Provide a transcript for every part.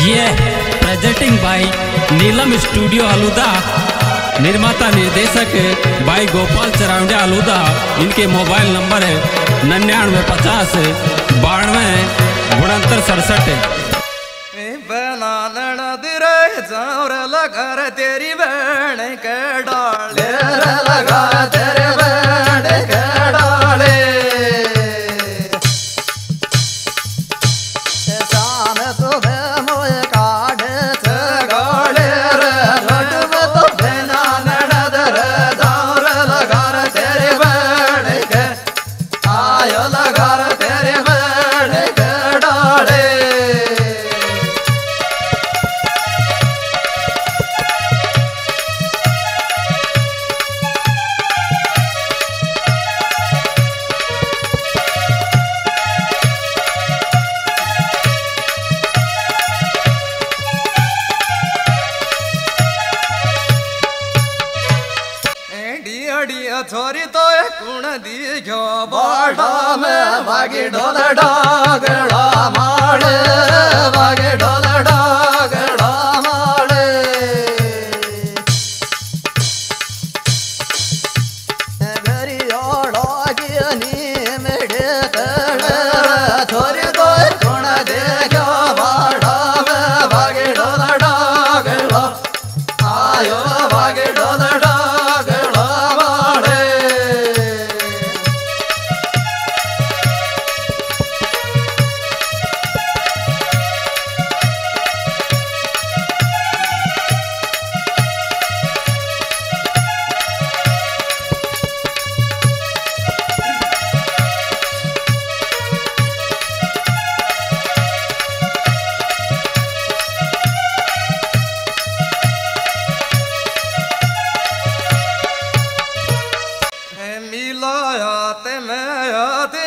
ये presenting by Neelam studio आलूदा निर्माता निर्देशक भाई गोपाल चरावडे आलूदा इनके मोबाइल नंबर है नन्यानवे पचास बानवे उनहत्तर सड़सठ। लगा तेरी बहन के डाले। लगा लगा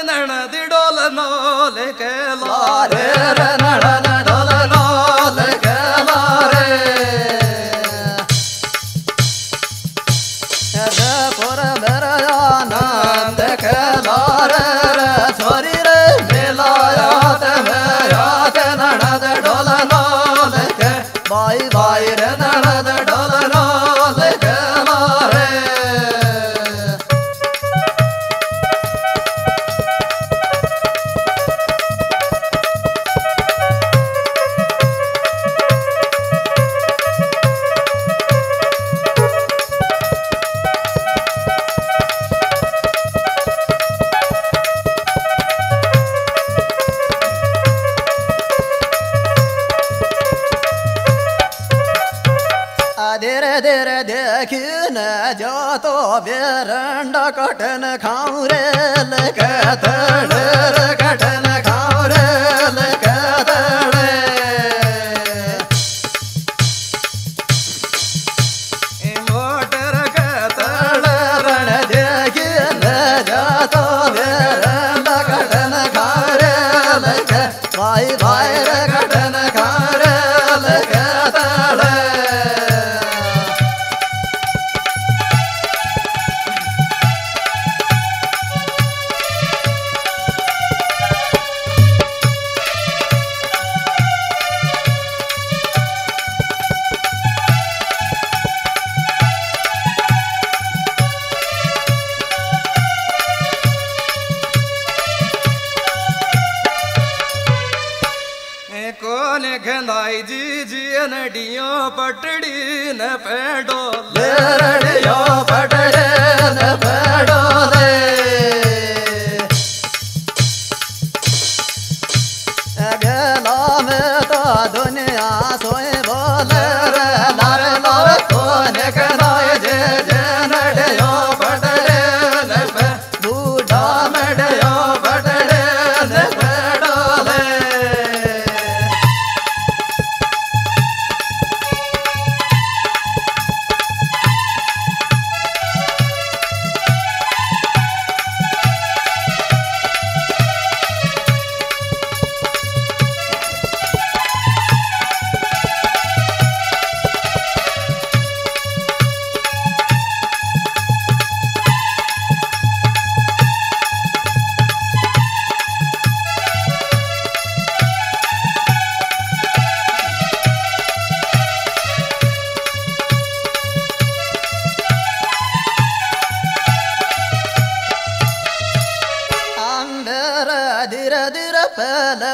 ನಡೆದಿಡೋಲ ನೋಲೆ ಕೇಲಾರೆ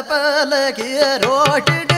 पल की रोटी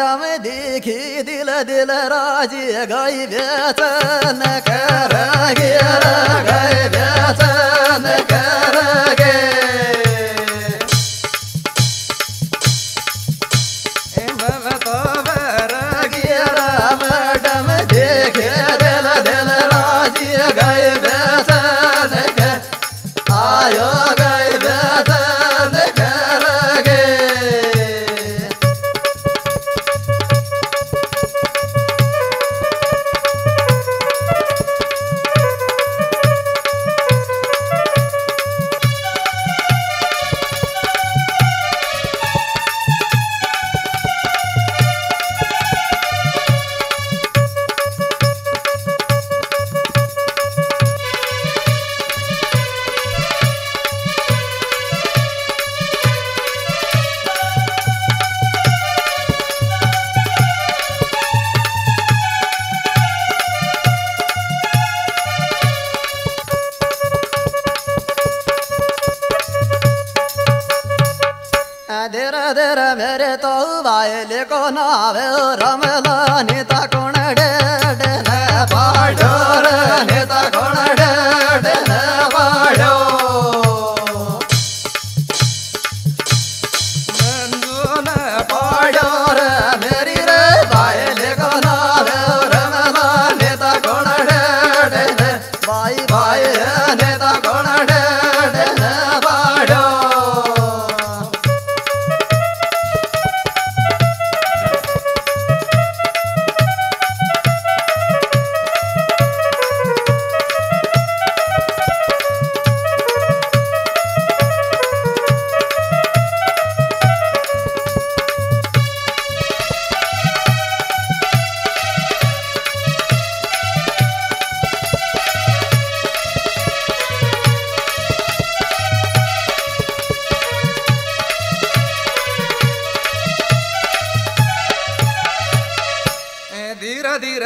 डम देखी दिल दिल राज गई व्यसन कर गया गई व्यसन कर गे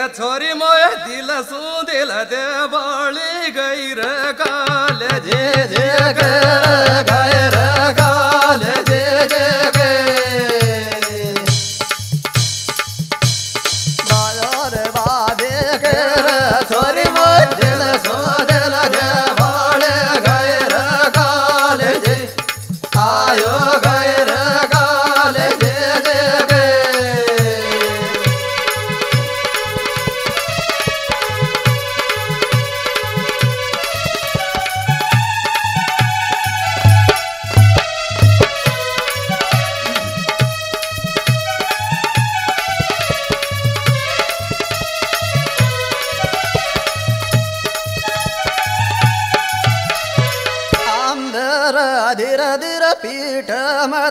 छोरी मोय दिल सु दिल दे बाली गई रे जे जे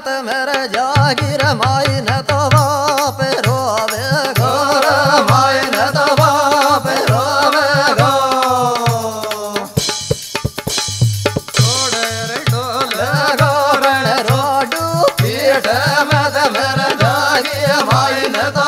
मत मेरे जागिर माई न तो बाप रोवे गो। माई न तो बाप रोवे गो। छोड़े रे डोले गो रण रोडू, पीठ मत मेरे जागिर माई न तो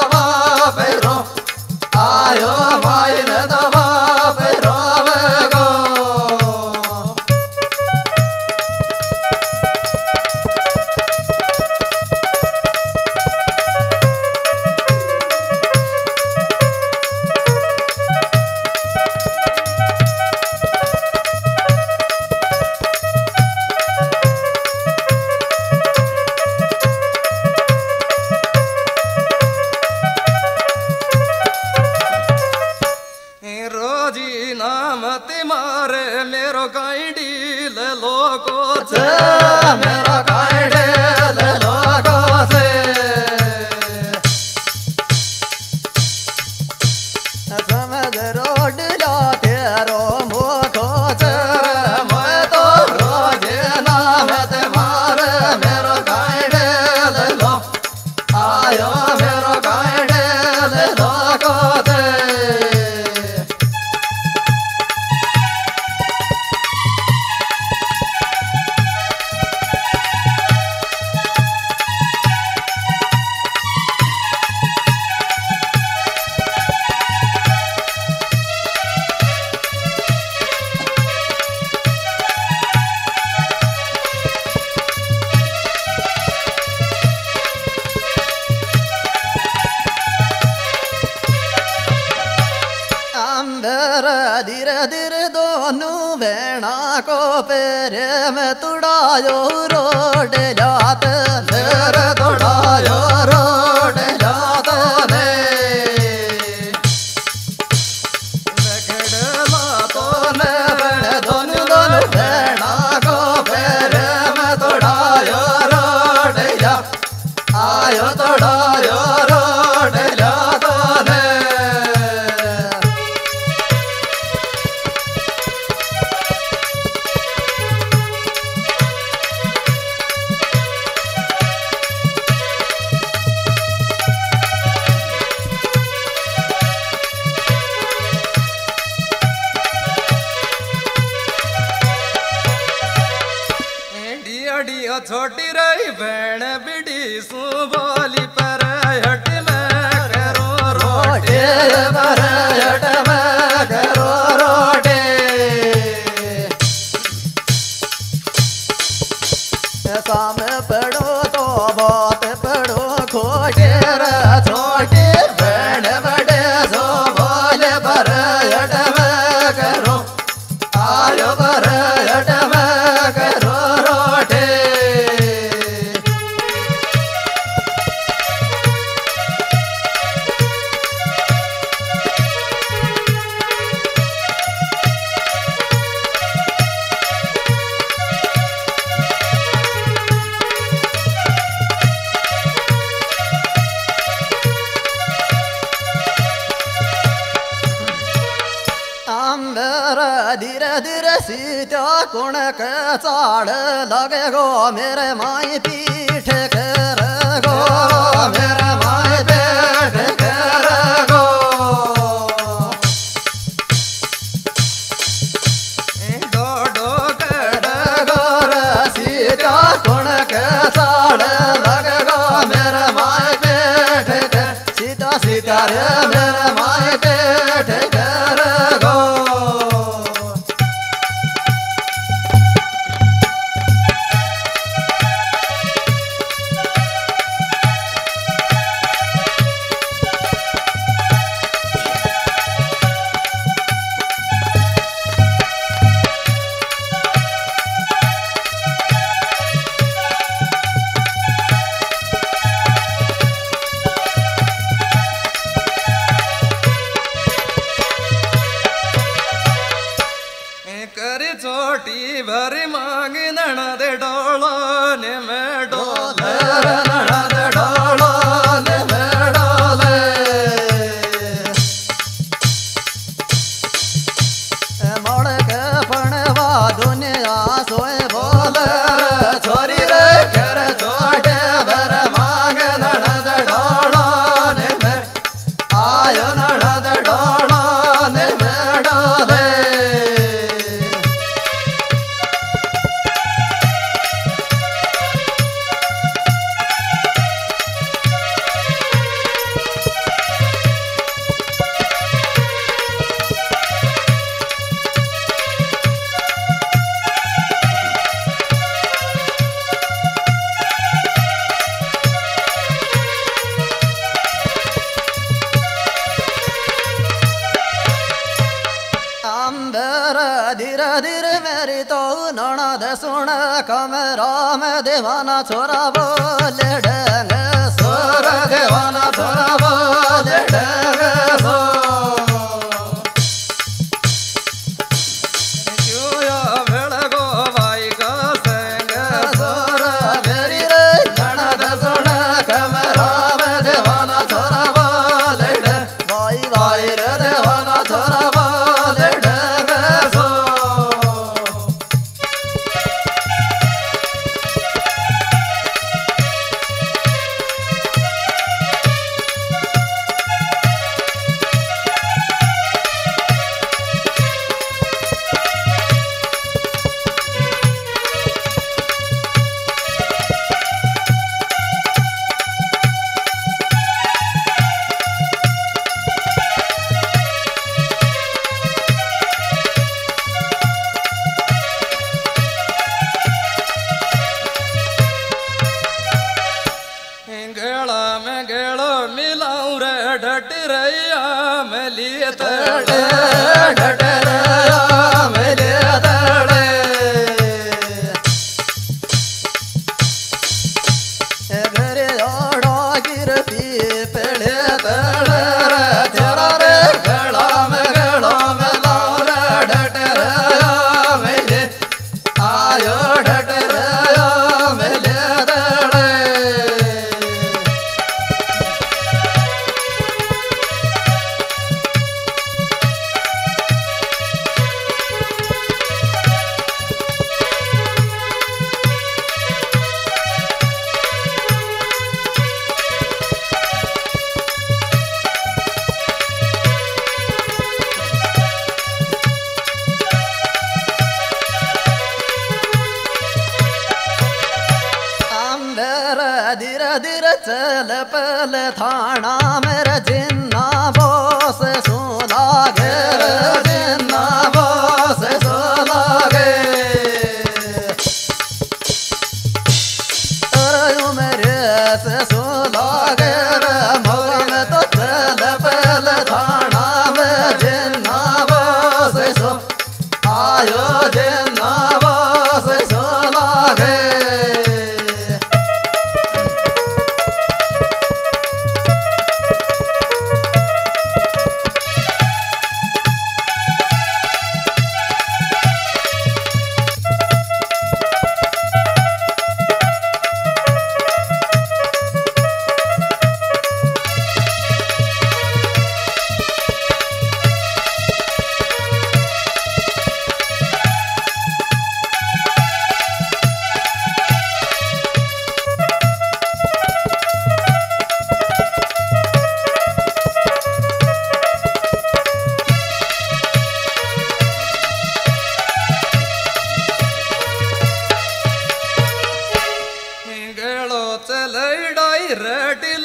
ਬੈਣਾ ਕੋ ਪੇਰੇ ਮੈਂ ਤੁੜਾਇਓ ਰੋੜ ਜਾਤ ਸਿਰ ਤੁੜਾਇਓ ਰੋੜ ಬೆಣ ಬಿಡಿಸುವ Yeah. ಮಾಡಿ ಬರಿ ಮಾಗಿ ನಡೆದೆ ಡೋಳ ನಿಮ್ಮ ಡೋ देवाना छोरा बोले ढट रैया मलियत ढट थाना मेर जिन्ना बोस सोना गे जिन्ना बोस सोना गे अरे मेरे से सोना गे तो थाना में जिन्ना बोस आयो जे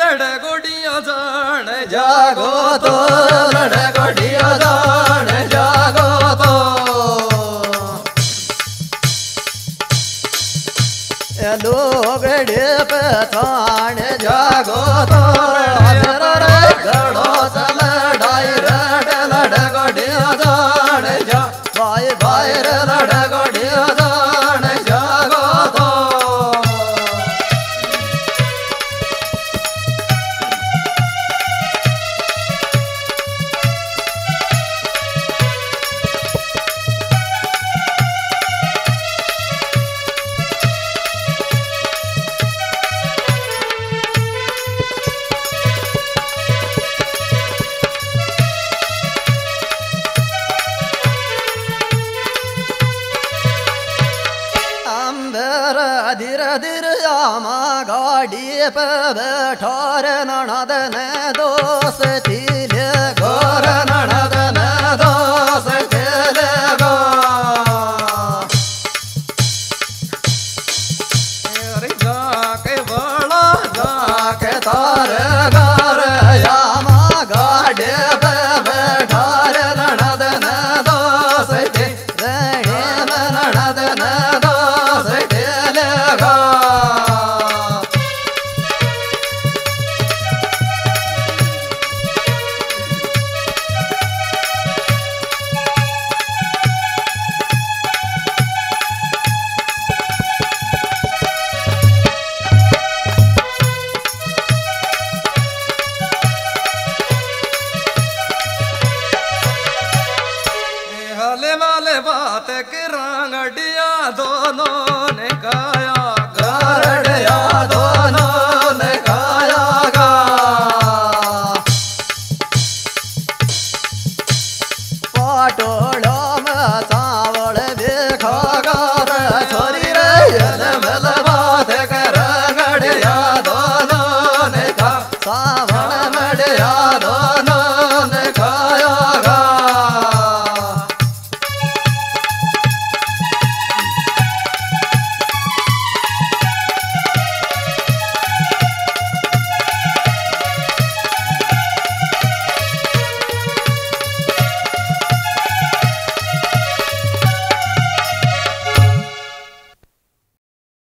ਲੜ ਗੋਡੀਆਂ ਜਾਣ ਜਾਗੋ ਤੋ ਲੜ ਗੋਡੀਆਂ ਜਾਣ।